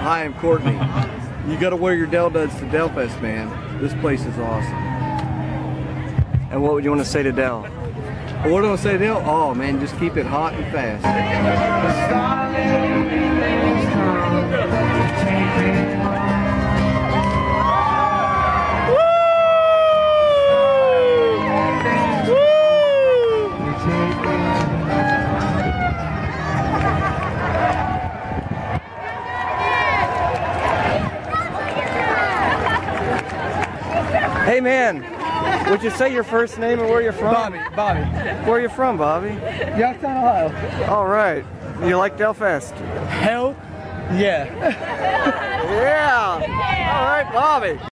Hi, I'm Courtney. You got to wear your Del duds to Delfest, man. This place is awesome. And what would you want to say to Del? What do I say, to Del? Oh, man, just keep it hot and fast. Hey man, would you say your first name and where you're from? Bobby, Bobby. Where are you from, Bobby? Youngstown, Ohio. All right. You like Delfest? Hell yeah. Yeah. All right, Bobby.